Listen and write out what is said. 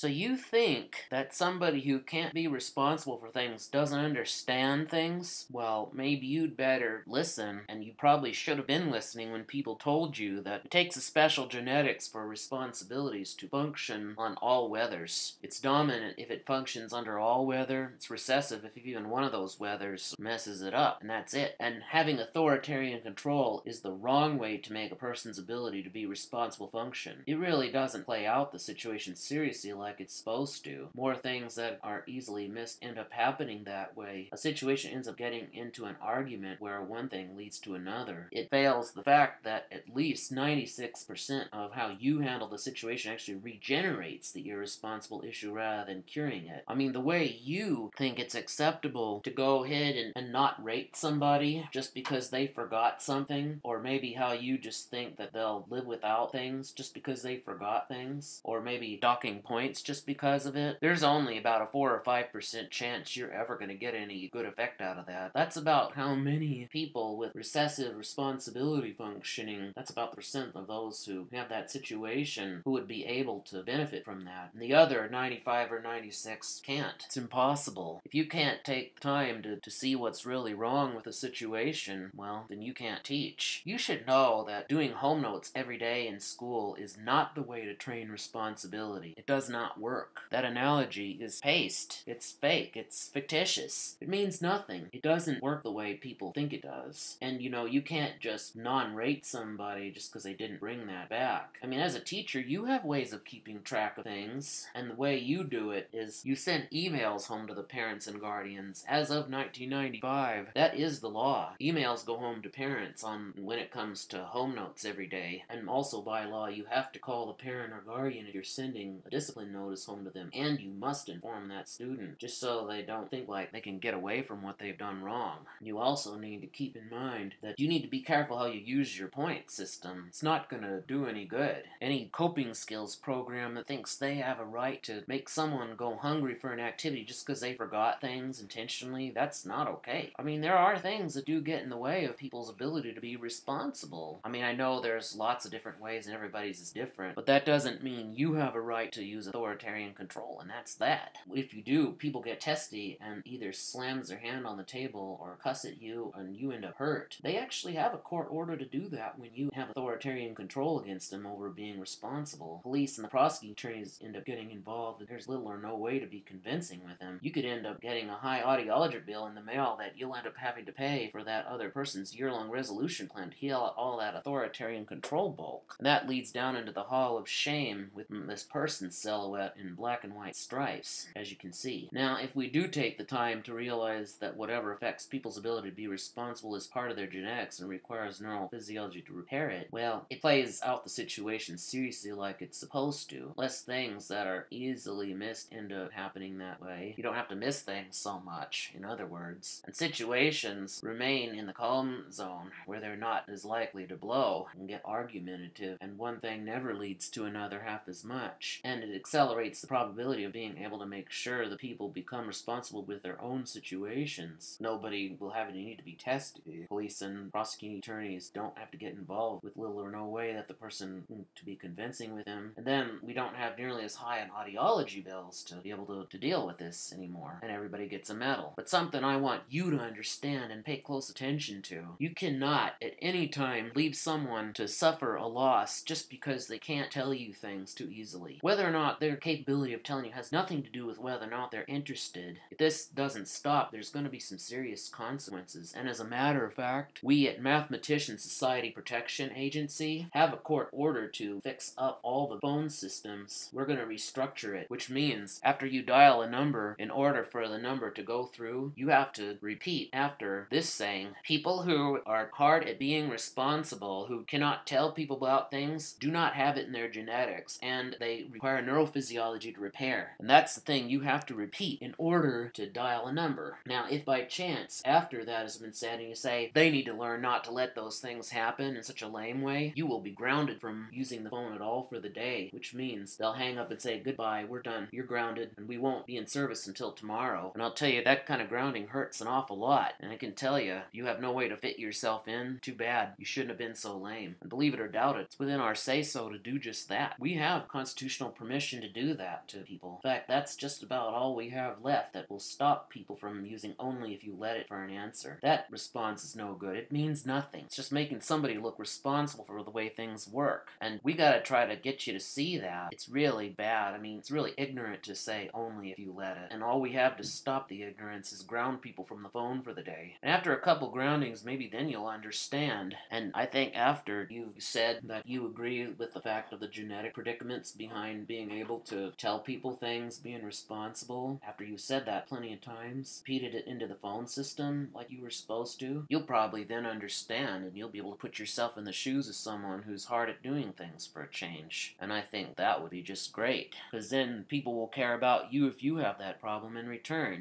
So you think that somebody who can't be responsible for things doesn't understand things? Well, maybe you'd better listen, and you probably should have been listening when people told you that it takes a special genetics for responsibilities to function on all weathers. It's dominant if it functions under all weather, it's recessive if even one of those weathers messes it up, and that's it. And having authoritarian control is the wrong way to make a person's ability to be responsible function. It really doesn't play out the situation seriously like it's supposed to. More things that are easily missed end up happening that way. A situation ends up getting into an argument where one thing leads to another. It fails the fact that at least 96% of how you handle the situation actually regenerates the irresponsible issue rather than curing it. I mean, the way you think it's acceptable to go ahead and, and not rate somebody just because they forgot something, or maybe how you just think that they'll live without things just because they forgot things, or maybe docking points just because of it, there's only about a 4 or 5% chance you're ever going to get any good effect out of that. That's about how many people with recessive responsibility functioning, that's about the percent of those who have that situation who would be able to benefit from that. And the other 95 or 96 can't. It's impossible. If you can't take time to, to see what's really wrong with a situation, well, then you can't teach. You should know that doing home notes every day in school is not the way to train responsibility. It does not work. That analogy is paste. It's fake. It's fictitious. It means nothing. It doesn't work the way people think it does. And you know, you can't just non rate somebody just because they didn't bring that back. I mean, as a teacher, you have ways of keeping track of things, and the way you do it is you send emails home to the parents and guardians. As of 1995, that is the law. Emails go home to parents on when it comes to home notes every day, and also by law, you have to call the parent or guardian if you're sending a discipline notice home to them, and you must inform that student just so they don't think like they can get away from what they've done wrong. You also need to keep in mind that you need to be careful how you use your point system. It's not going to do any good. Any coping skills program that thinks they have a right to make someone go hungry for an activity just because they forgot things intentionally, that's not okay. I mean, there are things that do get in the way of people's ability to be responsible. I mean, I know there's lots of different ways and everybody's is different, but that doesn't mean you have a right to use authoritarian control, and that's that. If you do, people get testy and either slams their hand on the table or cuss at you and you end up hurt. They actually have a court order to do that when you have authoritarian control against them over being responsible. Police and the prosecuting attorneys end up getting involved. And there's little or no way to be convincing with them. You could end up getting a high audiology bill in the mail that you'll end up having to pay for that other person's year-long resolution plan to heal all that authoritarian control bulk. And that leads down into the hall of shame with this person's in black and white stripes, as you can see. Now, if we do take the time to realize that whatever affects people's ability to be responsible is part of their genetics and requires neural physiology to repair it, well, it plays out the situation seriously like it's supposed to. Less things that are easily missed end up happening that way. You don't have to miss things so much, in other words. And situations remain in the calm zone where they're not as likely to blow and get argumentative, and one thing never leads to another half as much. And it accelerates the probability of being able to make sure the people become responsible with their own situations. Nobody will have any need to be tested. Police and prosecuting attorneys don't have to get involved with little or no way that the person to be convincing with them. And then we don't have nearly as high an audiology bills to be able to, to deal with this anymore. And everybody gets a medal. But something I want you to understand and pay close attention to. You cannot at any time leave someone to suffer a loss just because they can't tell you things too easily. Whether or not their capability of telling you has nothing to do with whether or not they're interested. If this doesn't stop, there's going to be some serious consequences. And as a matter of fact, we at Mathematician Society Protection Agency have a court order to fix up all the phone systems. We're going to restructure it, which means after you dial a number, in order for the number to go through, you have to repeat after this saying, people who are hard at being responsible, who cannot tell people about things, do not have it in their genetics, and they require neurophysiology to repair. And that's the thing you have to repeat in order to dial a number. Now, if by chance, after that has been said, and you say they need to learn not to let those things happen in such a lame way, you will be grounded from using the phone at all for the day, which means they'll hang up and say, goodbye, we're done, you're grounded, and we won't be in service until tomorrow. And I'll tell you, that kind of grounding hurts an awful lot. And I can tell you, you have no way to fit yourself in. Too bad. You shouldn't have been so lame. And believe it or doubt it, it's within our say so to do just that. We have constitutional permission to do that to people. In fact, that's just about all we have left that will stop people from using only if you let it for an answer. That response is no good. It means nothing. It's just making somebody look responsible for the way things work. And we gotta try to get you to see that. It's really bad. I mean, it's really ignorant to say only if you let it. And all we have to stop the ignorance is ground people from the phone for the day. And after a couple groundings, maybe then you'll understand. And I think after you've said that you agree with the fact of the genetic predicaments behind being able to tell people things, being responsible, after you said that plenty of times, repeated it into the phone system like you were supposed to, you'll probably then understand and you'll be able to put yourself in the shoes of someone who's hard at doing things for a change. And I think that would be just great. Because then people will care about you if you have that problem in return.